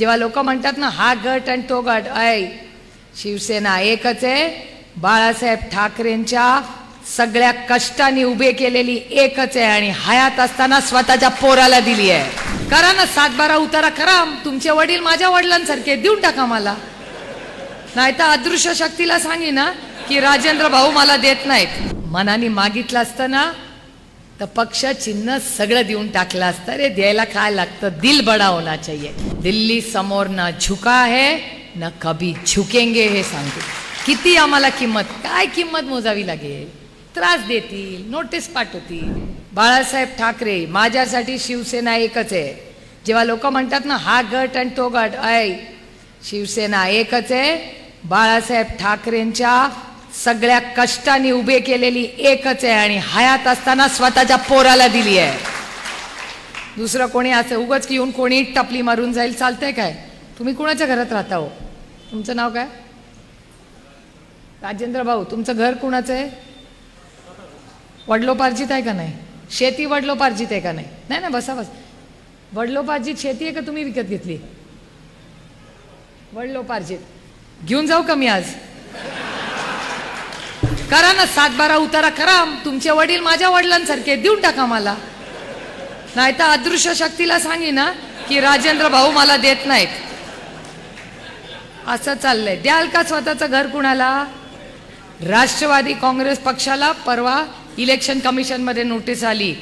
जेव्हा लोक म्हणतात ना हा गट आणि तो गट ऐ शिवसेना एकच आहे. बाळासाहेब ठाकरेंच्या सगळ्या कष्टाने उभे केलेली एकच आहे आणि हयात असताना स्वतःच्या पोराला दिली आहे. करा ना सातबारा उतारा करा. तुमचे वडील माझ्या वडिलांसारखे देऊन टाका मला. नाही तर अदृश्य शक्तीला सांगी ना की राजेंद्र भाऊ मला देत नाहीत. मनाने मागितलं असतं ना तर पक्ष चिन्ह सगळं देऊन टाकलं असतं. रे द्यायला काय लागतं? दिल बडा होना चाहिए. दिल्ली समोर ना झुका है न कभी झुकेंगे हे सांगते किती आम्हाला किंमत काय किंमत मोजावी लागेल? त्रास देतील नोटीस पाठवतील. बाळासाहेब ठाकरे माझ्यासाठी शिवसेना एकच आहे. जेव्हा लोक म्हणतात ना हा गट आणि तो गट ऐ शिवसेना एकच आहे. बाळासाहेब ठाकरेंच्या सगळ्या कष्टाने उभे केलेली एकच आहे आणि हयात असताना स्वतःच्या पोराला दिली आहे. दुसरं कोणी असं उगच की येऊन कोणी टपली मारून जाईल चालतंय काय? तुम्ही कुणाच्या घरात राहता हो? तुमचं नाव काय? राजेंद्र भाऊ तुमचं घर कुणाचं आहे? वडलोपार्जित आहे का नाही? शेती वडलोपार्जित आहे का नाही? नाही ना बसा बस. वडलोपार्जित शेती आहे का तुम्ही विकत घेतली? वडलोपार्जित. घेऊन जाऊ का मी आज? करा ना सातबारा उतारा करा. तुमचे वडील माझ्या वडिलांसारखे देऊन टाका मला. नाही तर अदृश्य शक्तीला सांगी ना की राजेंद्र भाऊ मला देत नाहीत. असं चाललंय. द्याल का स्वतःचं घर कुणाला? राष्ट्रवादी काँग्रेस पक्षाला परवा इलेक्शन कमिशनमध्ये नोटीस आली.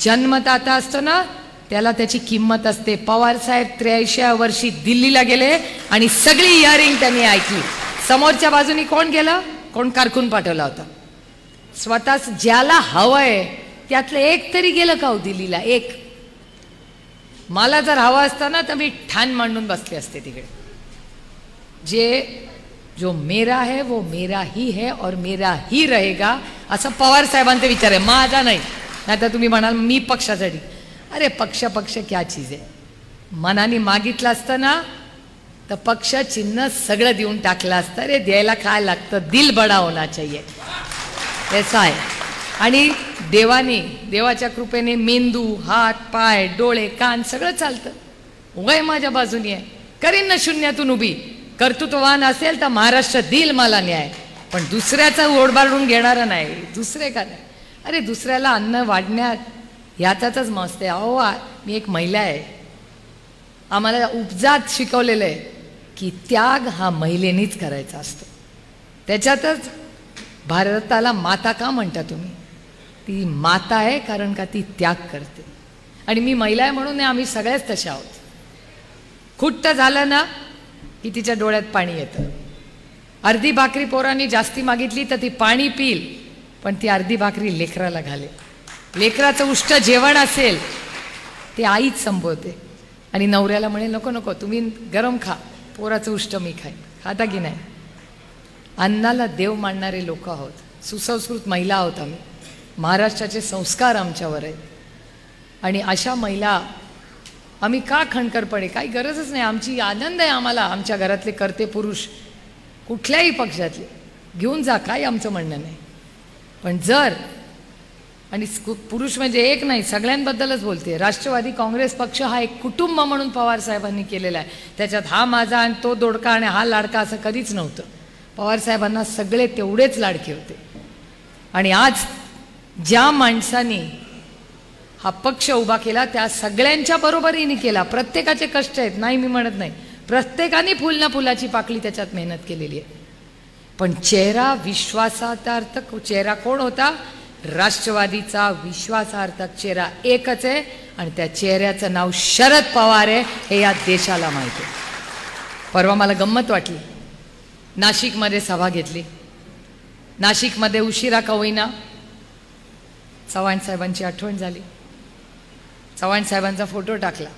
जन्मदाता असतो ना त्याला त्याची किंमत असते. पवार साहेब त्र्याऐंशी वर्षी दिल्लीला गेले आणि सगळी इयरिंग त्यांनी ऐकली. समोरच्या बाजूनी कोण गेलं? कोण कारकून पाठवला होता? स्वतः ज्याला हवंय त्यातलं एक तरी गेलं का हो दिल्लीला? एक. मला जर हवं असतं ना तर मी ठाण मांडून बसले असते तिकडे. जे जो मेरा है वो मेरा ही है और मेरा ही रहेगा असं पवार साहेबांचा विचार आहे. माझा नाही. नाहीतर तुम्ही म्हणाल मी पक्षासाठी. अरे पक्ष पक्ष क्या चीज आहे? मनाने मागितलं असतं ना तर पक्ष चिन्ह सगळं देऊन टाकलं असतं. रे द्यायला काय लागतं? दिल बडा होना चाहिए. ऐसा आहे आणि देवाने देवाच्या कृपेने मेंदू हात पाय डोळे कान सगळं चालतं. उगाय माझ्या बाजूनी आहे. करीन ना शून्यातून उभी. कर्तृत्ववान असेल तर महाराष्ट्र दिल मला न्याय. पण दुसऱ्याचा ओढबाडून घेणारा नाही. दुसरे का नाही? अरे दुसऱ्याला अन्न वाढण्यात याचाच मस्त आहे. अहो मी एक महिला आहे. आम्हाला उपजात शिकवलेलं आहे. की त्याग हा महिलेनीच करायचा असतो. त्याच्यातच भारताला माता का म्हणता तुम्ही? ती माता आहे कारण का ती त्याग करते. आणि मी महिला आहे म्हणून आम्ही सगळ्याच तशा आहोत. खुट्ट झालं ना की तिच्या डोळ्यात पाणी येतं. अर्धी भाकरी पोरांनी जास्ती मागितली तर ती पाणी पिल पण ती अर्धी भाकरी लेकराला घाले. लेकराचं उष्ट जेवण असेल ते आईच संपवते आणि नवऱ्याला म्हणे नको नको तुम्ही गरम खा. पोराचं उष्ट मी खाईन खाता की नाही? अन्नाला देव मानणारे लोक आहोत. सुसंस्कृत महिला आहोत आम्ही. महाराष्ट्राचे संस्कार आमच्यावर आहेत. आणि अशा महिला आम्ही का खणकरपणे काही गरजच नाही. आमची आनंद आहे आम्हाला. आमच्या घरातले करते पुरुष कुठल्याही पक्षातले. घेऊन जा. काही आमचं म्हणणं नाही. पण जर आणि पुरुष म्हणजे एक नाही सगळ्यांबद्दलच बोलते राष्ट्रवादी काँग्रेस पक्ष हा एक कुटुंब म्हणून पवार साहेबांनी केलेला आहे. त्याच्यात हा माझा आणि तो दोडका आणि हा लाडका असं कधीच नव्हतं. पवारसाहेबांना सगळे तेवढेच लाडके होते. आणि आज ज्या माणसाने हा पक्ष उभा केला त्या सगळ्यांच्या बरोबरीने केला. प्रत्येकाचे कष्ट आहेत नाही मी म्हणत नाही. प्रत्येकाने फुल ना फुलाची पाकळी त्याच्यात मेहनत केलेली आहे. पण चेहरा विश्वासार्थ चेहरा कोण होता? राष्ट्रवादीचा विश्वासार्थक चेहरा एकच आहे आणि त्या चेहऱ्याचं नाव शरद पवार आहे हे या देशाला माहिती आहे. परवा मला गंमत वाटली. नाशिकमध्ये सभा घेतली. नाशिकमध्ये उशिरा का होईना चव्हाण साहेबांची आठवण झाली. चव्हाण साहेबांचा फोटो टाकला.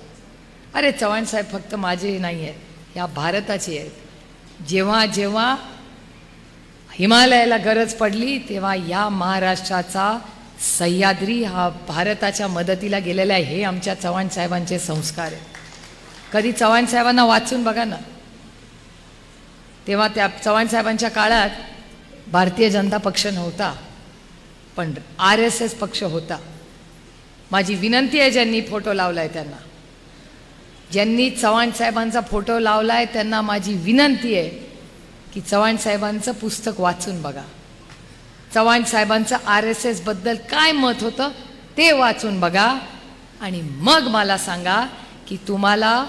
अरे चव्हाण साहेब फक्त माझे नाही आहेत या भारताचे आहेत. जेव्हा जेव्हा हिमालयाला गरज पडली तेव्हा या महाराष्ट्राचा सह्याद्री हा भारताच्या मदतीला गेलेला आहे. हे आमच्या चव्हाण साहेबांचे संस्कार आहेत. कधी चव्हाण साहेबांना वाचून बघा ना. तेव्हा त्या चव्हाण साहेबांच्या काळात भारतीय जनता पक्ष नव्हता पण आर एस एस पक्ष होता. माझी विनंती आहे ज्यांनी फोटो लावलाय त्यांना. ज्यांनी चव्हाण साहेबांचा फोटो लावलाय त्यांना माझी विनंती आहे की चव्हाण साहेबांचं पुस्तक वाचून बघा. चव्हाण साहेबांचं आर एस एसबद्दल काय मत होतं ते वाचून बघा. आणि मग मला सांगा की तुम्हाला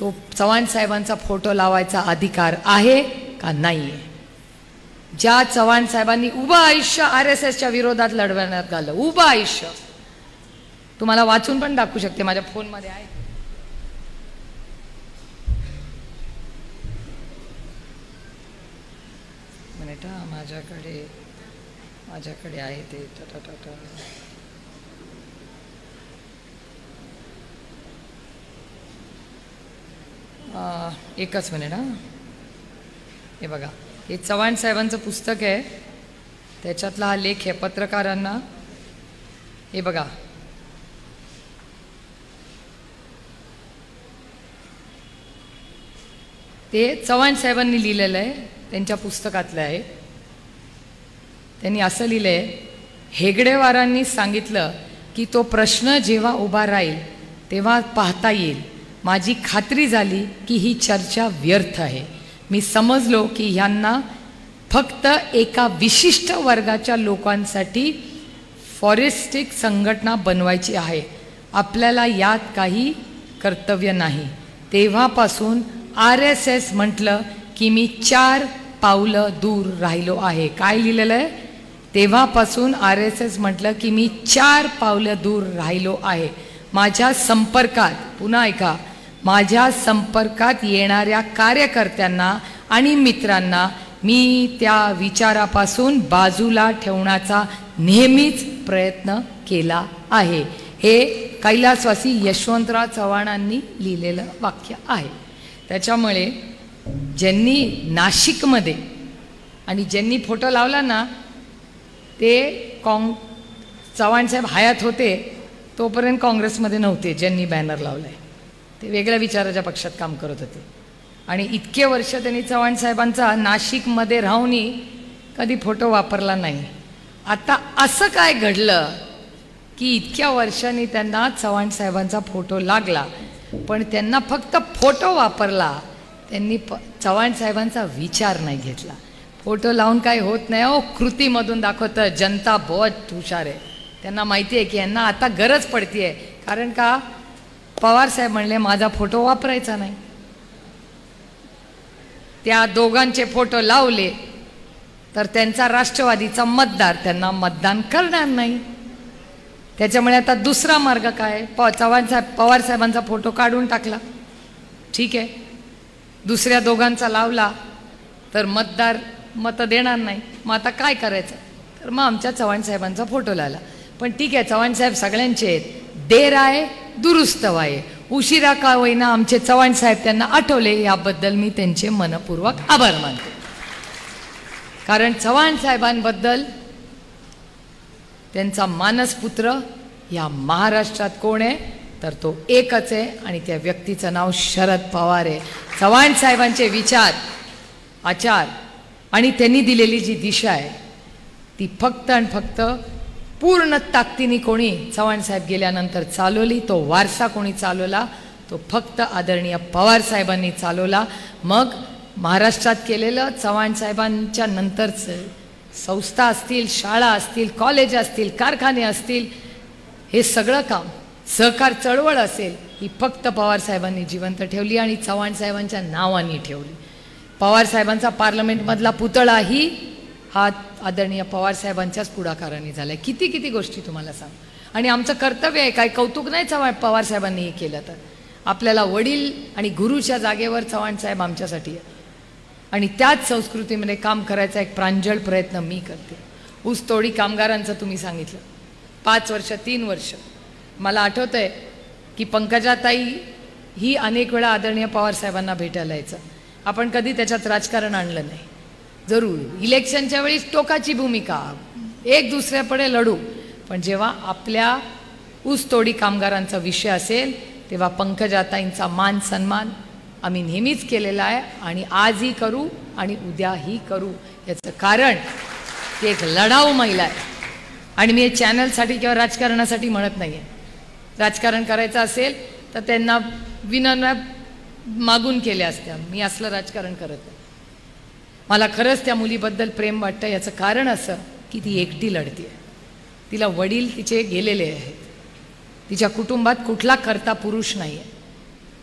तो चव्हाण साहेबांचा फोटो लावायचा अधिकार आहे का नाही आहे ज्या चव्हाण साहेबांनी उभं आयुष्य आर एस एसच्या विरोधात लढवण्यात घालं उभं आयुष्य. तुम्हाला वाचून पण दाखवू शकते माझ्या फोनमध्ये आहे. मिनिट माझ्याकडे माझ्याकडे आहे ते. एकच मिनिट हा. हे बघा हे चव्हाण साहेबांचं पुस्तक आहे. त्याच्यातला हा लेख आहे पत्रकारांना. हे बघा. ते चव्हाण साहेबांनी लिहिलेलं आहे. त्यांच्या पुस्तकातलं आहे. त्यांनी असं लिहिलं आहे हेगडेवारांनी सांगितलं की तो प्रश्न जेव्हा उभा राहील तेव्हा पाहता येईल. माझी खात्री झाली की ही चर्चा व्यर्थ आहे. मी समजलो की ह्यांना फक्त एका विशिष्ट वर्गाच्या लोकांसाठी फॉरेस्टिक संघटना बनवायची आहे. आपल्याला यात काही कर्तव्य नाही. तेव्हापासून आर एस एस म्हटलं की मी चार पावलं दूर राहिलो आहे. काय लिहिलेलं आहे? तेव्हापासून आर एस एस म्हटलं की मी चार पावलं दूर राहिलो आहे. माझ्या संपर्कात पुन्हा ऐका माझ्या संपर्कात येणाऱ्या कार्यकर्त्यांना आणि मित्रांना मी त्या विचारापासून बाजूला ठेवण्याचा नेहमीच प्रयत्न केला आहे. हे कैलासवासी यशवंतराव चव्हाणांनी लिहिलेलं वाक्य आहे. त्याच्यामुळे ज्यांनी नाशिकमध्ये आणि ज्यांनी फोटो लावला ना ते काँग चव्हाणसाहेब हयात होते तोपर्यंत काँग्रेसमध्ये नव्हते ज्यांनी बॅनर लावलाय. ते वेगळ्या विचाराच्या पक्षात काम करत होते. आणि इतके वर्ष त्यांनी चव्हाण साहेबांचा नाशिकमध्ये राहूनही कधी फोटो वापरला नाही. आता असं काय घडलं की इतक्या वर्षांनी त्यांना चव्हाण साहेबांचा फोटो लागला पण त्यांना फक्त फोटो वापरला त्यांनी प चव्हाण साहेबांचा विचार नाही घेतला. फोटो लावून काही होत नाही हो कृतीमधून दाखवतं जनता बहुत हुशार आहे. त्यांना माहिती आहे की यांना आता गरज पडतीये. कारण का? पवार साहेब म्हणले माझा फोटो वापरायचा नाही. त्या दोघांचे फोटो लावले तर त्यांचा राष्ट्रवादीचा मतदार त्यांना मतदान करणार नाही. त्याच्यामुळे आता दुसरा मार्ग काय? प चव्हाण साहेब पवार साहेबांचा फोटो काढून टाकला. ठीक आहे. दुसऱ्या दोघांचा लावला तर मतदार मतं देणार नाही. मग आता काय करायचं? तर मग आमच्या चव्हाण साहेबांचा फोटो लावला पण ठीक आहे चव्हाण साहेब सगळ्यांचे आहेत. देर आहे दुरुस्त आहे. उशिरा का होईना आमचे चव्हाण साहेब त्यांना आठवले याबद्दल मी त्यांचे मनपूर्वक आभार मानते. कारण चव्हाण साहेबांबद्दल त्यांचा मानसपुत्र या महाराष्ट्रात कोण आहे? तर तो एकच आहे आणि त्या व्यक्तीचं नाव शरद पवार आहे. चव्हाण साहेबांचे विचार आचार आणि त्यांनी दिलेली जी दिशा आहे ती फक्त आणि फक्त पूर्ण ताकदीने कोणी चव्हाण साहेब गेल्यानंतर चालवली तो वारसा कोणी चालवला तो फक्त आदरणीय पवार साहेबांनी चालवला. मग महाराष्ट्रात केलेलं चव्हाण साहेबांच्या नंतरचं संस्था असतील शाळा असतील कॉलेज असतील कारखाने असतील हे सगळं काम सहकार चळवळ असेल ही फक्त पवार साहेबांनी जिवंत ठेवली आणि चव्हाण साहेबांच्या नावाने ठेवली. पवार साहेबांचा पार्लमेंटमधला पुतळाही हा आदरणीय पवार साहेबांच्याच पुढाकाराने झाला आहे किती किती गोष्टी तुम्हाला सांग. आणि आमचं कर्तव्य आहे काय कौतुक नाही चव्हाण पवार साहेबांनी हे केलं तर. आपल्याला वडील आणि गुरुच्या जागेवर चव्हाण साहेब आमच्यासाठी आहे. आणि त्याच संस्कृतीमध्ये काम करायचा एक प्रांजळ प्रयत्न मी करते. ऊसतोडी कामगारांचं तुम्ही सांगितलं. पाच वर्ष तीन वर्ष. मला आठवतं आहे की पंकजाताई ही अनेक वेळा आदरणीय पवारसाहेबांना भेटायला यायचं. आपण कधी त्याच्यात राजकारण आणलं नाही. जरूर. इलेक्शनच्या वेळी टोकाची भूमिका. एक दुसऱ्यापुढे लढू. पण जेव्हा आपल्या ऊसतोडी कामगारांचा विषय असेल तेव्हा पंकजाताईंचा मान सन्मान आम्ही नेहमीच केलेला आहे आणि आजही करू आणि उद्याही करू याचं कारण ती एक लढाऊ महिला आहे. आणि मी हे चॅनलसाठी किंवा राजकारणासाठी म्हणत नाही आहे राजकारण करायचं असेल तर त्यांना विनम्र मागून केल्या असत्या मी असलं राजकारण करत मला खरंच त्या मुलीबद्दल प्रेम वाटतं. याचं कारण असं की ती एकटी लढते आहे तिला वडील तिचे गेलेले आहेत. तिच्या कुटुंबात कुठला करता पुरुष नाही आहे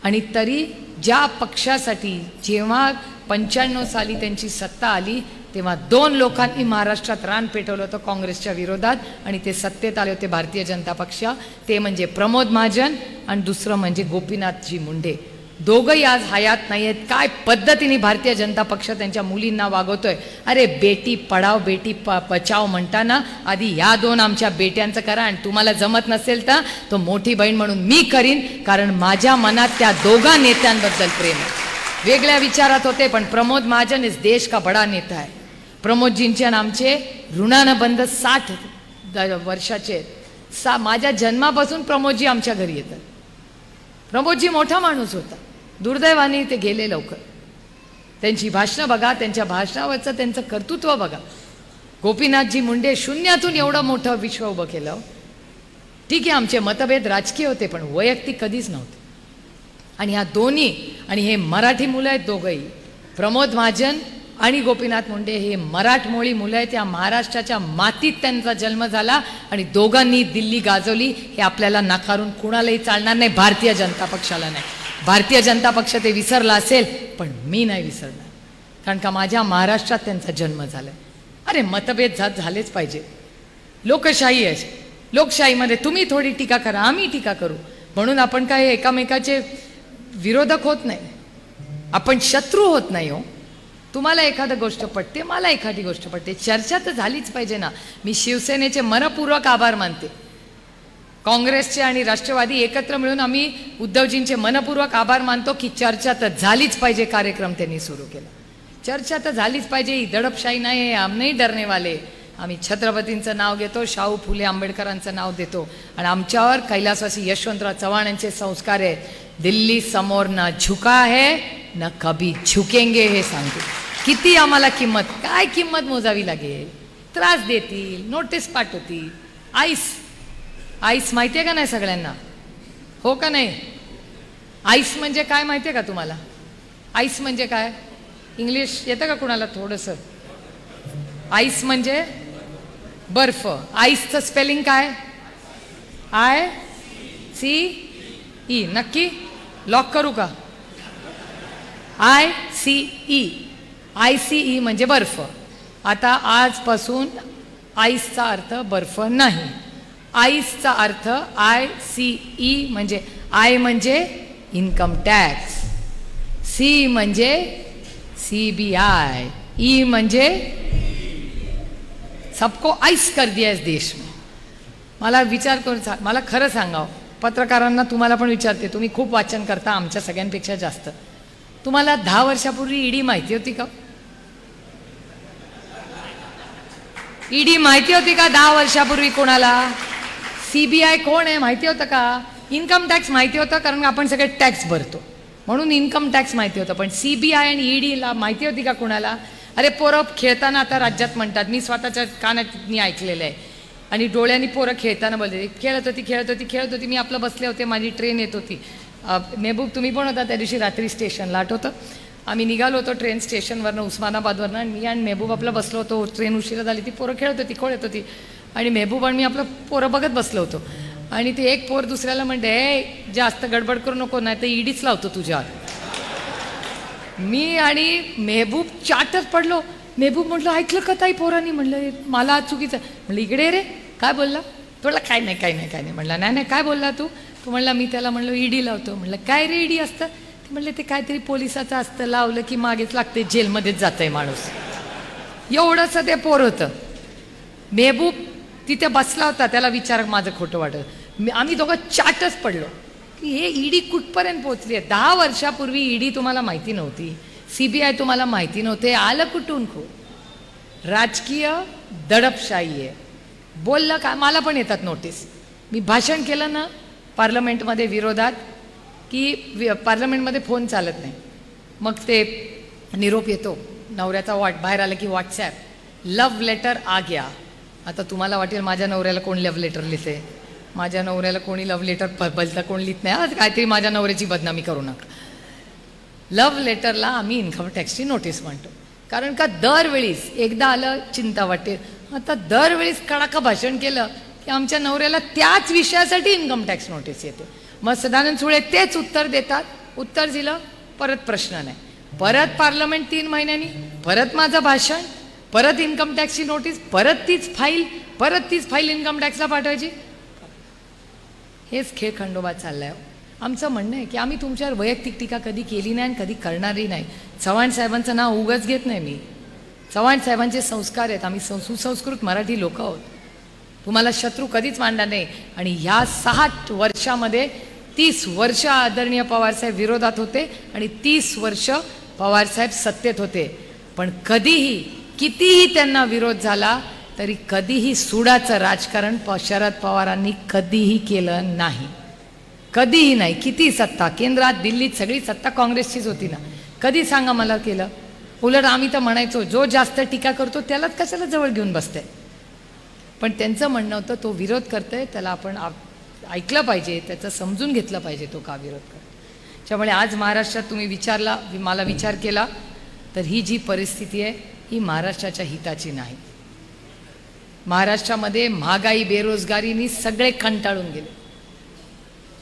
आणि तरी ज्या पक्षासाठी जेव्हा पंच्याण्णव साली त्यांची सत्ता आली तेव्हा दोन लोकांनी महाराष्ट्रात रान पेटवलं होतं काँग्रेसच्या विरोधात आणि ते सत्तेत आले होते भारतीय जनता पक्ष. ते म्हणजे प्रमोद महाजन आणि दुसरं म्हणजे गोपीनाथजी मुंडे. दोघंही आज हयात नाही आहेत काय पद्धतीने भारतीय जनता पक्ष त्यांच्या मुलींना वागवतोय? अरे बेटी पढाव बेटी प बचाव म्हणताना आधी या दोन आमच्या बेट्यांचं करा आणि तुम्हाला जमत नसेल तर तो मोठी बहीण म्हणून मी करीन कारण माझ्या मनात त्या दोघा नेत्यांबद्दल प्रेम आहे. वेगळ्या विचारात होते पण प्रमोद महाजन इस देश का बडा नेता आहे. प्रमोदजींचे आणि आमचे ऋणानं बंद साठ द- वर्षाचे सा माझ्या जन्मापासून प्रमोदजी आमच्या घरी येतात. प्रमोदजी मोठा माणूस होता. दुर्दैवाने ते गेले लवकर. त्यांची भाषणं बघा त्यांच्या भाषणावरचं त्यांचं कर्तृत्व बघा. गोपीनाथजी मुंडे शून्यातून एवढं मोठं विश्व उभं केलं. ठीक आहे आमचे मतभेद राजकीय होते पण वैयक्तिक कधीच नव्हते. आणि ह्या दोन्ही आणि हे मराठी मुलं आहेत दोघंही प्रमोद महाजन आणि गोपीनाथ मुंडे हे मराठमोळी मुलं आहेत. या महाराष्ट्राच्या मातीत त्यांचा जन्म झाला आणि दोघांनी दिल्ली गाजवली. हे आपल्याला नाकारून कुणालाही चालणार नाही. भारतीय जनता पक्षाला नाही. भारतीय जनता पक्ष ते विसरला असेल पण मी नाही विसरणार. कारण का माझ्या महाराष्ट्रात त्यांचा जन्म झाला अरे मतभेद झा झालेच पाहिजे. लोकशाही आहे. लोकशाहीमध्ये तुम्ही थोडी टीका करा आम्ही टीका करू. म्हणून आपण काय एकामेकाचे विरोधक होत नाही. आपण शत्रू होत नाही हो. तुम्हाला एखादं गोष्ट पटते मला एखादी गोष्ट पटते. चर्चा तर झालीच पाहिजे ना. मी शिवसेनेचे मनपूर्वक आभार मानते. काँग्रेसचे आणि राष्ट्रवादी एकत्र मिळून आम्ही उद्धवजींचे मनपूर्वक आभार मानतो की चर्चा तर झालीच पाहिजे कार्यक्रम त्यांनी सुरू केला. चर्चा तर झालीच पाहिजे ही दडपशाही नाही आहे आम नाही डरणेवाले आम्ही छत्रपतींचं नाव घेतो शाहू फुले आंबेडकरांचं नाव देतो. आणि आमच्यावर कैलासवासी यशवंतराव चव्हाण यांचे संस्कार आहेत. दिल्ली समोर ना झुका है ना कभी झुकेंगे हे सांगते किती आम्हाला किंमत? काय किंमत मोजावी लागेल? त्रास देतील नोटीस पाठवतील. आईस आईस माहिती आहे का नाही सगळ्यांना? हो का नाही? आईस म्हणजे काय माहिती आहे का तुम्हाला? आईस म्हणजे काय? इंग्लिश येतं का कुणाला थोडंसं? आईस म्हणजे बर्फ. आईसचं स्पेलिंग काय? आय सी ई नक्की? लॉक करू का? I C E I C E म्हणजे बर्फ. आता आजपासून आईसचा अर्थ बर्फ नाही. आईसचा अर्थ आय सी ई म्हणजे आय म्हणजे इन्कम टॅक्स. सी म्हणजे सी बी आय. ई म्हणजे सबको आईस कर दिया इस देश में. मला विचार करून मला खरं सांगावं. पत्रकारांना तुम्हाला पण विचारते तुम्ही खूप वाचन करता आमच्या सगळ्यांपेक्षा जास्त. तुम्हाला दहा वर्षापूर्वी ईडी माहिती होती का? ईडी माहिती होती का दहा वर्षापूर्वी कोणाला? सीबीआय कोण आहे? माहिती होतं का? इन्कम टॅक्स माहिती होतं कारण आपण सगळे टॅक्स भरतो. म्हणून इन्कम टॅक्स माहिती होतं. पण सीबीआय आणि ईडीला माहिती होती का कोणाला? अरे पोरं खेळताना आता राज्यात म्हणतात. मी स्वतःच्या कानात मी ऐकलेलं आहे. आणि डोळ्यांनी पोरं खेळताना बोलते खेळत होती खेळत होती खेळत होती. मी आपलं बसले होते. माझी ट्रेन येत होती. मेहबूब तुम्ही पण होता त्या दिवशी रात्री स्टेशनला आठवतं? आम्ही निघालो होतो ट्रेन स्टेशनवरनं उस्मानाबादवरनं आणि मी आणि मेहबूब आपला बसलो होतो. ट्रेन उशिरा झाली ती पोरं खेळत होती खोळत होती? आणि मेहबूब आणि मी आपलं पोरं बघत बसलो होतो. आणि ते एक पोर दुसऱ्याला म्हणते हे जास्त गडबड करू नको नाही तर ईडीच लावतो तुझ्या मी आणि मेहबूब चाटच पडलो. मेहबूब म्हटलं ऐकलं का ताई पोरांनी? म्हणलं मला चुकीचं म्हटलं म्हणलं इकडे रे. काय बोलला? तुला काय नाही काय नाही काय नाही. म्हणला नाही नाही काय बोलला तू? तू म्हणला मी त्याला म्हणलो ईडी लावतो. म्हणलं काय रे ईडी असतं? म्हणले ते काहीतरी पोलिसाचं असतं लावलं की मागेच लागते जेलमध्येच जातंय माणूस. एवढंसं ते पोर होतं. मेहबूब तिथे बसला होता त्याला विचार माझं खोटं वाटत. आम्ही दोघं चाटच पडलो. की हे ईडी कुठपर्यंत पोहोचली आहे? दहा वर्षापूर्वी ईडी तुम्हाला माहिती नव्हती. सी बी आय तुम्हाला माहिती नव्हते. आलं कुठून खूप? राजकीय दडपशाही आहे. बोललं का मला पण येतात नोटीस. मी भाषण केलं ना पार्लमेंटमध्ये विरोधात. की पार्लमेंटमध्ये फोन चालत नाही. मग ते निरोप येतो. नवऱ्याचा वाट बाहेर आलं की व्हॉट्सॲप लव्ह लेटर आ गया. आता तुम्हाला वाटेल माझ्या नवऱ्याला कोण लव्ह लेटर लिहिते. माझ्या नवऱ्याला कोणी लव्ह लेटर बदला कोण लिहित नाही. आज काहीतरी माझ्या नवऱ्याची बदनामी करू नका. लव्ह लेटरला आम्ही इन्कम टॅक्सची नोटीस म्हणतो. कारण का दरवेळीस एकदा आलं चिंता वाटते. आता दरवेळीस कडाका भाषण केलं की आमच्या नवऱ्याला त्याच विषयासाठी इन्कम टॅक्स नोटीस येते. मग सदानंद सुळे तेच उत्तर देतात. उत्तर दिलं परत प्रश्न नाही. परत पार्लमेंट तीन महिन्यांनी परत माझं भाषण परत इन्कम टॅक्सची नोटीस परत तीच फाईल परत तीच फाईल इन्कम टॅक्सला पाठवायची. हेच खेळ खंडोबा चाललाय. आमचं म्हणणं आहे की आम्ही तुमच्यावर वैयक्तिक टीका कधी केली नाही आणि कधी करणारही नाही. चव्हाण साहेबांचं नाव उगच घेत नाही मी. चव्हाण साहेबांचे संस्कार आहेत. आम्ही सं सुसंस्कृत मराठी लोक आहोत. तुम्हाला शत्रू कधीच मांडणार नाही. आणि ह्या सहा वर्षामध्ये तीस वर्ष आदरणीय पवारसाहेब विरोधात होते आणि तीस वर्ष पवारसाहेब सत्तेत होते. पण कधीही कितीही त्यांना विरोध झाला तरी कधीही सुडाचं राजकारण प शरद पवारांनी कधीही केलं नाही. कधीही नाही. किती सत्ता? केंद्रात दिल्लीत सगळी सत्ता काँग्रेसचीच होती ना. कधी सांगा मला केलं? उलट आम्ही तर म्हणायचो जो जास्त टीका करतो त्यालाच कशाला जवळ घेऊन बसते पण त्यांचं म्हणणं होतं तो विरोध करतोय त्याला आपण आप- ऐकलं पाहिजे त्याचं समजून घेतलं पाहिजे तो का विरोध करतो त्यामुळे आज महाराष्ट्रात तुम्ही विचारला मला विचार केला तर ही जी परिस्थिती आहे ही महाराष्ट्राच्या हिताची नाही. महाराष्ट्रामध्ये महागाई बेरोजगारीनी सगळे कंटाळून गेले.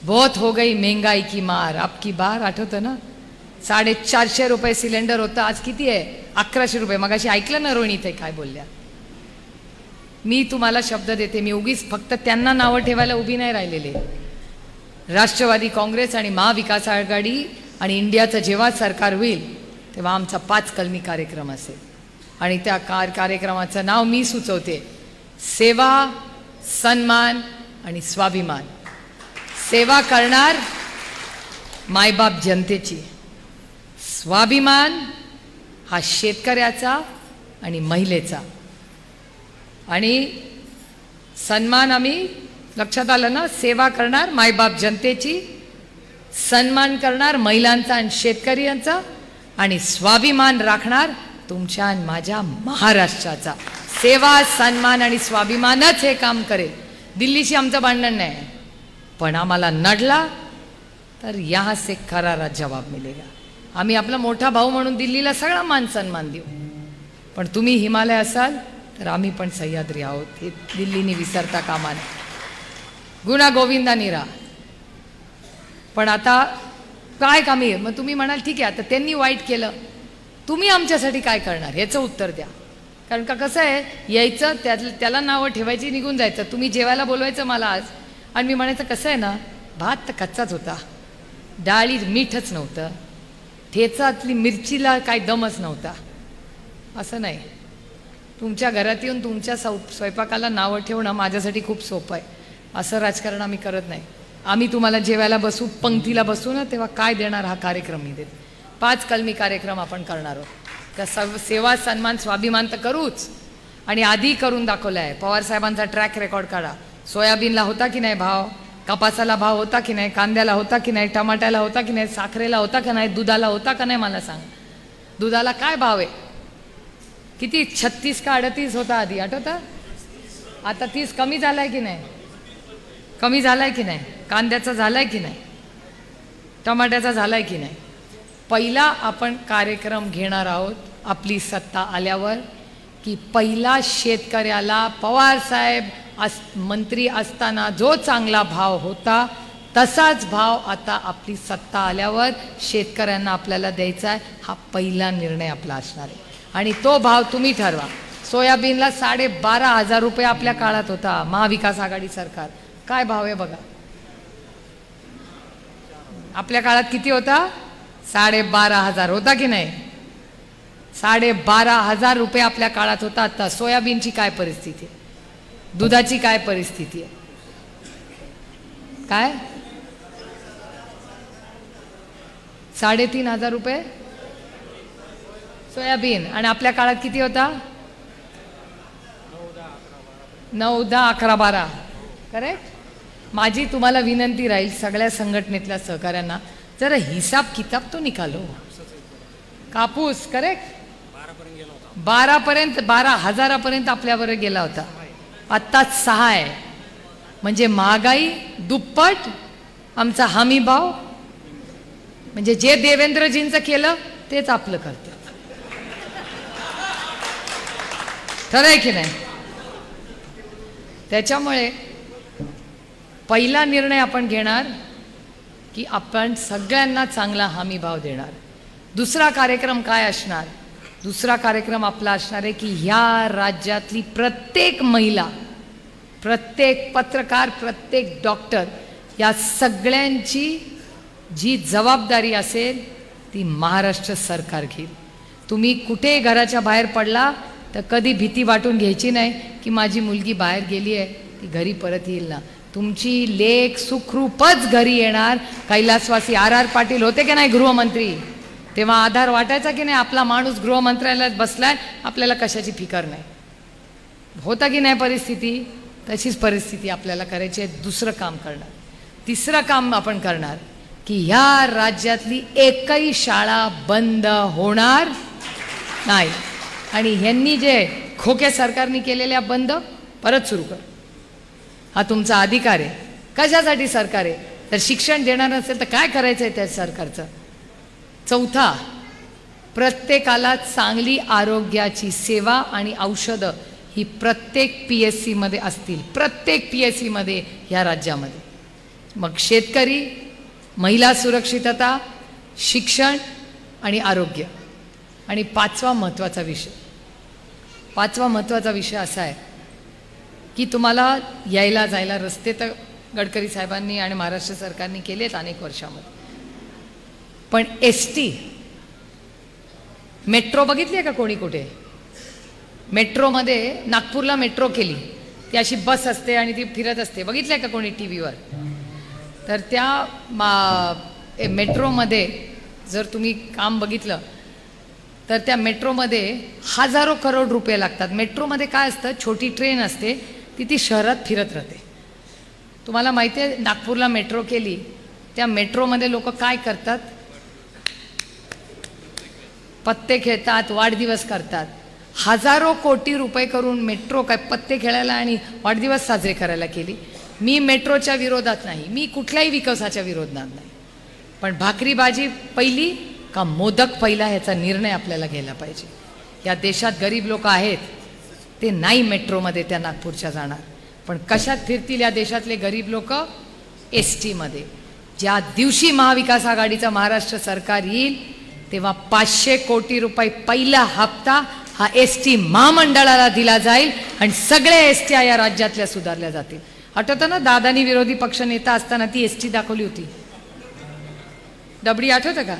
बहुत हो गई महंगाई की मार. आपकी बार आठवतं ना? साडेचारशे रुपये सिलेंडर होतं आज किती आहे? अकराशे रुपये. मगाशी ऐकलं ना रोहिणी ते काय बोलल्या? मी तुम्हाला शब्द देते मी उगीच फक्त त्यांना नावं ठेवायला उभी नाही राहिलेले. राष्ट्रवादी काँग्रेस आणि महाविकास आघाडी आणि इंडियाचं जेव्हा सरकार होईल तेव्हा आमचा पाच कलमी कार्यक्रम असेल. आणि त्या कार कार्यक्रमाचं नाव मी सुचवते. सेवा सन्मान आणि स्वाभिमान. सेवा करणार मायबाप जनतेची. स्वाभिमान हा शेतकऱ्याचा आणि महिलेचा. आणि सन्मान आम्ही लक्षात आलं ना सेवा करणार मायबाप जनतेची सन्मान करणार महिलांचा आणि शेतकऱ्यांचा आणि स्वाभिमान राखणार तुमच्या आणि माझ्या महाराष्ट्राचा. सेवा सन्मान आणि स्वाभिमानच हे काम करेल. दिल्लीशी आमचं भांडण नाही. पण आम्हाला नडला तर या से करारा जवाब मिळेगा. आम्ही आपला मोठा भाऊ म्हणून दिल्लीला सगळा मान सन्मान देऊ. पण तुम्ही हिमालय असाल तर आम्ही पण सह्याद्री आहोत. हे दिल्लीने विसरता कामा नये. गुणा गोविंदा निरा पण आता काय कामी आहे? मग तुम्ही म्हणाल ठीक आहे आता त्यांनी वाईट केलं. तुम्ही आमच्यासाठी काय करणार? याचं उत्तर द्या. कारण का कसं आहे यायचं त्या त्याला नावं ठेवायची निघून जायचं. तुम्ही जेवायला बोलवायचं मला आज. आणि मी म्हणायचं कसं आहे ना भात तर कच्चाच होता. डाळी मीठच नव्हतं. ठेचातली मिरचीला काय दमच नव्हता. असं नाही. तुमच्या घरात येऊन तुमच्या सौ स्वयंपाकाला नावं ठेवणं माझ्यासाठी खूप सोपं आहे. असं राजकारण आम्ही करत नाही. आम्ही तुम्हाला जेवायला बसू पंक्तीला बसू ना तेव्हा काय देणार हा कार्यक्रम मी देत. पाच कलमी कार्यक्रम आपण करणार आहोत. त्या सव सेवा सन्मान स्वाभिमान तर करूच. आणि आधी करून दाखवलं आहे पवारसाहेबांचा ट्रॅक रेकॉर्ड काढा. सोयाबीनला होता की नाही भाव? कपासाला भाव होता की नाही? कांद्याला होता की नाही? टमाट्याला होता की नाही? साखरेला होता की नाही? दुधाला होता का नाही? मला सांग. दुधाला काय भाव आहे? किती? छत्तीस का अडतीस होता आधी आठवता? आता तीस कमी झालाय की नाही? कमी झालाय की नाही? कांद्याचा झालाय की नाही? टमाट्याचा झालाय की नाही? पहिला आपण कार्यक्रम घेणार आहोत आपली सत्ता आल्यावर की पहिला शेतकऱ्याला पवारसाहेब अस मंत्री असताना जो चांगला भाव होता तसाच भाव आता आपली सत्ता आल्यावर शेतकऱ्यांना आपल्याला द्यायचा आहे हा पहिला निर्णय आपला असणार आहे. आणि तो भाव तुम्ही ठरवा. सोयाबीनला साडे बारा हजार रुपये आपल्या काळात होता महाविकास आघाडी सरकार. काय भाव आहे बघा. आपल्या काळात किती होता? साडे बारा हजार. होता की नाही? साडे बारा हजार रुपये आपल्या काळात होता. आता सोयाबीनची काय परिस्थिती? आहे दुधाची काय परिस्थिती? आहे काय? साडेतीन हजार रुपये? सोयाबीन. आणि आपल्या काळात किती होता? नऊ दहा अकरा बारा. करेक्ट माझी तुम्हाला विनंती राहील सगळ्या संघटनेतल्या सहकाऱ्यांना जरा हिसाब किताब तो निकालो. कापूस करेक्ट बारापर्यंत बारा हजारापर्यंत आपल्यावर गेला होता. आत्ताच सहा आहे. म्हणजे महागाई दुप्पट आमचा हमी भाव. म्हणजे जे देवेंद्रजींचं केलं तेच आपलं करतं. खरंय की नाही? त्याच्यामुळे पहिला निर्णय आपण घेणार की आपण सगळ्यांना चांगला हमी भाव देणार. दुसरा कार्यक्रम काय असणार? दुसरा कार्यक्रम आपला असणार आहे की ह्या राज्यातली प्रत्येक महिला प्रत्येक पत्रकार प्रत्येक डॉक्टर या सगळ्यांची जी जबाबदारी असेल ती महाराष्ट्र सरकार घेईल. तुम्ही कुठे घराच्या बाहेर पडला तर कधी भीती वाटून घ्यायची नाही की माझी मुलगी बाहेर गेली आहे ती घरी परत येईल ना. तुमची लेख सुखरूपच घरी येणार. कैलासवासी आर आर पाटील होते की नाही गृहमंत्री? तेव्हा आधार वाटायचा की नाही? आपला माणूस गृहमंत्रालयात बसलाय आपल्याला कशाची फिकर नाही? होता की नाही परिस्थिती? तशीच परिस्थिती आपल्याला करायची आहे दुसरं काम करणार. तिसरं काम आपण करणार की ह्या राज्यातली एकही शाळा बंद होणार नाही. आणि ह्यांनी जे खोके सरकारने केलेल्या बंद परत सुरू कर. हा तुमचा अधिकार आहे. कशासाठी सरकार आहे? तर शिक्षण देणार नसेल तर काय करायचं आहे त्या सरकारचं? चौथा प्रत्येकाला चांगली आरोग्याची सेवा आणि औषधं ही प्रत्येक पी एस सीमध्ये असतील. प्रत्येक पी एस सीमध्ये ह्या राज्यामध्ये. मग शेतकरी महिला सुरक्षितता शिक्षण आणि आरोग्य. आणि पाचवा महत्त्वाचा विषय. पाचवा महत्त्वाचा विषय असा आहे की तुम्हाला यायला जायला रस्ते तर गडकरी साहेबांनी आणि महाराष्ट्र सरकारने केलेत अनेक वर्षामध्ये. पण एस टी मेट्रो बघितली आहे का कोणी कुठे? मेट्रोमध्ये नागपूरला मेट्रो केली. ती अशी बस असते आणि ती फिरत असते. बघितलं का कोणी टी व्हीवर तर त्या मा मेट्रोमध्ये जर तुम्ही काम बघितलं तर त्या मेट्रोमध्ये हजारो करोड रुपये लागतात. मेट्रोमध्ये काय असतं? छोटी ट्रेन असते. ती ती शहरात फिरत राहते. तुम्हाला माहिती आहे नागपूरला मेट्रो केली. त्या मेट्रोमध्ये लोक काय करतात? पत्ते खेळतात वाढदिवस करतात. हजारो कोटी रुपये करून मेट्रो काय पत्ते खेळायला आणि वाढदिवस साजरे करायला केली. मी मेट्रोच्या विरोधात नाही. मी कुठल्याही विकासाच्या विरोधात नाही. पण भाकरी भाजी पहिली का मोदक पहिला ह्याचा निर्णय आपल्याला घ्यायला पाहिजे. या देशात गरीब लोक आहेत ते नाही मेट्रोमध्ये त्या नागपूरच्या जाणार. पण कशात फिरतील या देशातले गरीब लोक? एस टीमध्ये. ज्या दिवशी महाविकास आघाडीचं महाराष्ट्र सरकार येईल तेव्हा पाचशे कोटी रुपये पहिला हप्ता हा एस टी महामंडळाला दिला जाईल आणि सगळ्या एस टी या राज्यातल्या सुधारल्या जातील. आठवतं ना दादानी विरोधी पक्ष नेता असताना ती एस टी दाखवली होती? डबडी आठवतं का?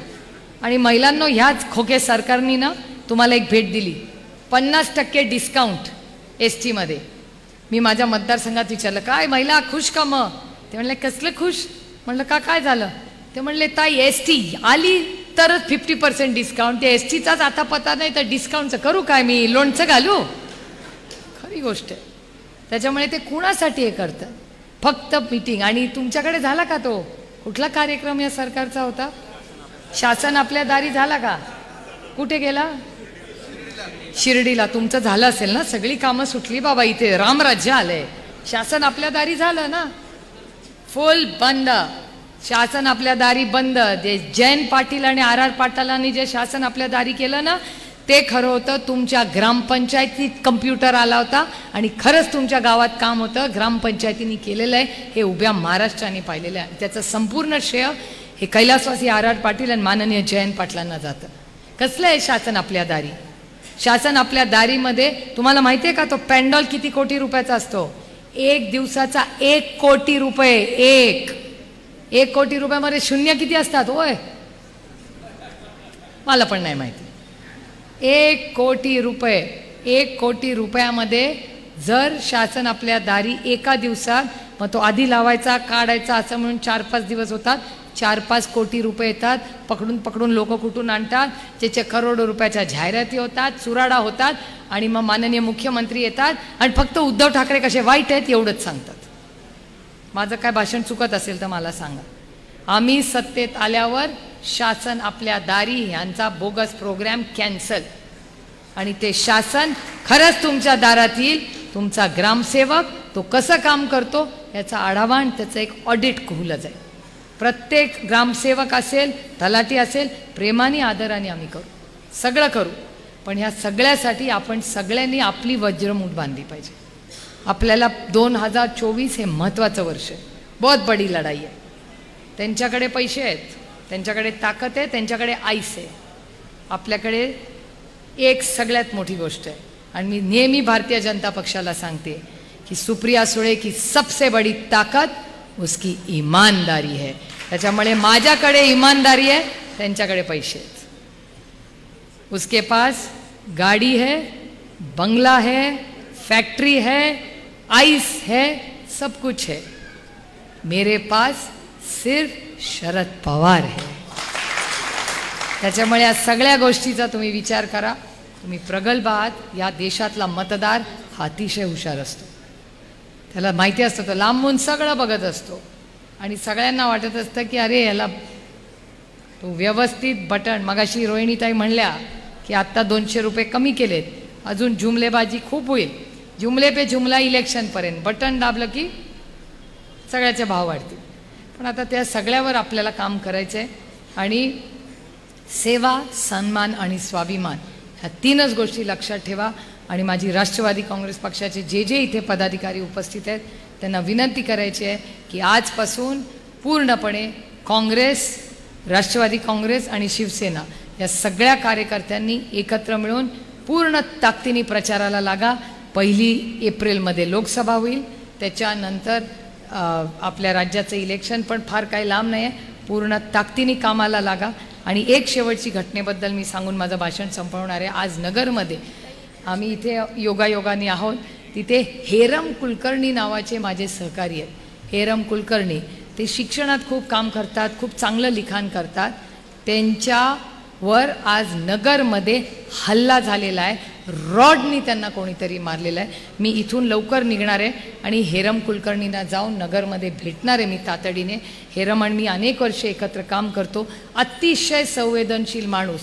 आणि महिलांनो ह्याच खोके सरकारनी ना तुम्हाला एक भेट दिली. पन्नास टक्के डिस्काउंट एस टीमध्ये मी माझ्या मतदारसंघात विचारलं काय महिला खुश का मग? ते म्हणले कसलं खुश? म्हणलं का काय झालं? ते म्हणले ताई एस टी आली तरच फिफ्टी पर्सेंट डिस्काउंट ते एस टीचाच आता पता नाही तर डिस्काउंटचं करू काय मी? लोणचं घालू? खरी गोष्ट आहे. त्याच्यामुळे ते कुणासाठी हे करतं? फक्त मीटिंग आणि तुमच्याकडे झाला का तो? कुठला कार्यक्रम या सरकारचा होता? शासन आपल्या दारी झाला का? कुठे गेला? शिर्डीला. तुमचं झालं असेल ना? सगळी कामं सुटली बाबा इथे. रामराज्य आलंय. शासन आपल्या दारी झालं ना? फुल बंद. शासन आपल्या दारी बंद. जे जैन पाटील आणि आर आर पाटलांनी जे शासन आपल्या दारी केलं ना ते खरं होतं तुमच्या ग्रामपंचायतीत कम्प्युटर आला होता आणि खरंच तुमच्या गावात काम होतं. ग्रामपंचायतीने केलेलं आहे. हे उभ्या महाराष्ट्राने पाहिलेलं आहे. त्याचं संपूर्ण श्रेय हे कैलासवासी आर आर पाटील आणि माननीय जयंत पाटलांना जातं. कसलं आहे शासन आपल्या दारी? शासन आपल्या दारीमध्ये तुम्हाला माहिती आहे का तो पॅन्डॉल किती कोटी रुपयाचा असतो? एक दिवसाचा एक कोटी रुपये एक. एक कोटी रुपयामध्ये शून्य किती असतात? होय मला पण नाही माहिती. एक कोटी रुपये एक कोटी रुपयामध्ये जर शासन आपल्या दारी एका दिवसात मग तो आधी लावायचा काढायचा असं म्हणून चार पाच दिवस होतात. चार पाच कोटी रुपये येतात. पकडून पकडून लोक कुठून आणतात? ज्याचे करोडो रुपयाच्या जाहिराती होतात चुराडा होतात आणि मग माननीय मुख्यमंत्री येतात आणि फक्त उद्धव ठाकरे कसे वाईट आहेत एवढंच सांगतात. माझं काय भाषण चुकत असेल तर मला सांगा. आम्ही सत्तेत आल्यावर शासन आपल्या दारी ह्यांचा बोगस प्रोग्रॅम कॅन्सल. आणि ते शासन खरंच तुमच्या दारात येईल. तुमचा ग्रामसेवक तो कसं काम करतो याचा आढावा आणि त्याचं एक ऑडिट खोलं जाईल. प्रत्येक ग्रामसेवक असेल तलाठी असेल प्रेमाने आदराने आम्ही करू. सगळं करू. पण ह्या सगळ्यासाठी आपण सगळ्यांनी आपली वज्रमूठ बांधली पाहिजे. आपल्याला दोन हजार चोवीस हे महत्त्वाचं वर्ष आहे. बहुत बडी लढाई आहे. त्यांच्याकडे पैसे आहेत. त्यांच्याकडे ताकद आहे. त्यांच्याकडे आईस आहे. आपल्याकडे एक सगळ्यात मोठी गोष्ट आहे. आणि मी नेहमी भारतीय जनता पक्षाला सांगते की सुप्रिया सुळे की सबसे बडी ताकद उसकी इमानदारी है। त्याच्यामुळे माझ्याकडे इमानदारी आहे त्यांच्याकडे पैसे आहेत। उसके पास गाड़ी है बंगला है फैक्ट्री है आइस है सब कुछ है। मेरे पास सिर्फ शरद पवार है। त्याच्यामुळे या सगळ्या गोष्टीचा तुम्ही विचार करा। तुम्ही प्रगल्भ आहात या देशातला मतदार अतिशय हुशार असतो। त्याला माहिती असतं तर लांबून सगळं बघत असतो. आणि सगळ्यांना वाटत असतं की अरे याला तो व्यवस्थित बटन मगाशी रोहिणीताई म्हणल्या की आत्ता दोनशे रुपये कमी केलेत. अजून जुमलेबाजी खूप होईल. जुमले पे जुमला इलेक्शनपर्यंत बटन दाबलं की सगळ्याचे भाव वाढतील. पण आता त्या सगळ्यावर आपल्याला काम करायचं आहे आणि सेवा सन्मान आणि स्वाभिमान ह्या तीनच गोष्टी लक्षात ठेवा. आणि माझी राष्ट्रवादी काँग्रेस पक्षाचे जे जे इथे पदाधिकारी उपस्थित आहेत त्यांना विनंती करायची आहे की आजपासून पूर्णपणे काँग्रेस राष्ट्रवादी काँग्रेस आणि शिवसेना या सगळ्या कार्यकर्त्यांनी एकत्र मिळून पूर्ण ताकदीने प्रचाराला लागा. पहिली एप्रिलमध्ये लोकसभा होईल त्याच्यानंतर आपल्या राज्याचं इलेक्शन पण फार काही लांब नाही आहे पूर्ण ताकदीने कामाला लागा. आणि एक शेवटची घटनेबद्दल मी सांगून माझं भाषण संपवणार आहे. आज नगरमध्ये आम्ही इथे योगायोगाने आहोत. तिथे हेरम कुलकर्णी नावाचे माझे सहकारी आहेत. हेरम कुलकर्णी ते शिक्षणात खूप काम करतात खूप चांगलं लिखाण करतात. त्यांच्यावर आज नगरमध्ये हल्ला झालेला आहे. रॉडनी त्यांना कोणीतरी मारलेलं आहे. मी इथून लवकर निघणार आहे आणि हेरम कुलकर्णींना जाऊन नगरमध्ये भेटणार आहे मी तातडीने. हेरम आणि मी अनेक वर्षे एकत्र काम करतो. अतिशय संवेदनशील माणूस.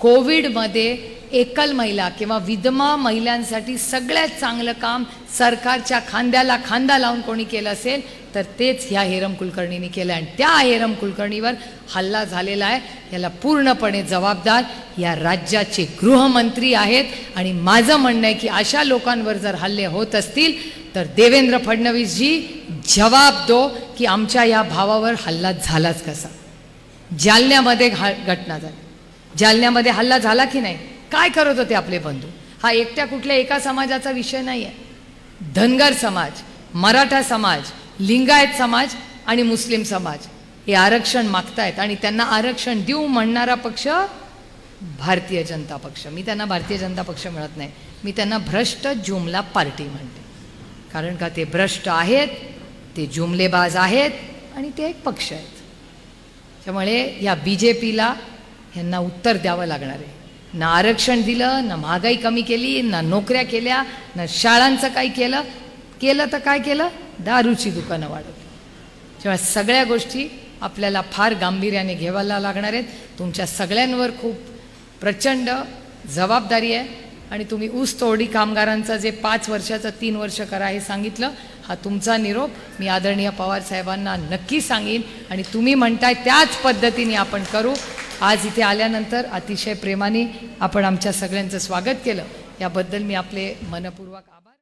कोविडमध्ये एकल महिला किंवा विधमा महिलांसाठी सगळ्यात चांगलं काम सरकारच्या खांद्याला खांदा लावून कोणी केलं असेल तर तेच ह्या हेरम कुलकर्णींनी केलं आणि त्या हेरम कुलकर्णीवर हल्ला झालेला आहे. याला पूर्णपणे जबाबदार या राज्याचे गृहमंत्री आहेत. आणि माझं म्हणणं आहे की अशा लोकांवर जर हल्ले होत असतील तर देवेंद्र फडणवीसजी जबाब दो की आमच्या या भावावर हल्ला झालाच कसा. जालन्यामध्ये घा घटना झाली. जालन्यामध्ये हल्ला झाला की नाही? काय करत होते आपले बंधू? हा एकट्या कुठल्या एका समाजाचा विषय नाही आहे धनगर समाज मराठा समाज लिंगायत समाज आणि मुस्लिम समाज हे आरक्षण मागतायत आणि त्यांना आरक्षण देऊ म्हणणारा पक्ष भारतीय जनता पक्ष. मी त्यांना भारतीय जनता पक्ष मिळत नाही. मी त्यांना भ्रष्ट जुमला पार्टी म्हणते. कारण का ते भ्रष्ट आहेत ते जुमलेबाज आहेत आणि ते एक पक्ष आहेत. त्यामुळे या बी जे पीला ह्यांना उत्तर द्यावं लागणार आहे. ना आरक्षण दिलं ना महागाई कमी केली ना नोकऱ्या केल्या ना शाळांचं काही केलं. केलं तर काय केलं? दारूची दुकानं वाढवली. तेव्हा सगळ्या गोष्टी आपल्याला फार गांभीर्याने घ्यायला लागणार आहेत. तुमच्या सगळ्यांवर खूप प्रचंड जबाबदारी आहे आणि तुम्ही ऊस तोडी कामगारांचं जे पाच वर्षाचं तीन वर्ष करा हे सांगितलं हा तुमचा निरोप मी आदरणीय पवार साहेबांना नक्की सांगेन आणि तुम्ही म्हणताय त्याच पद्धतीने आपण करू. आज इथे आल्यानंतर अतिशय प्रेमाने आपण आमच्या सगळ्यांचं स्वागत केलं. याबद्दल मी आपले मनपूर्वक आभार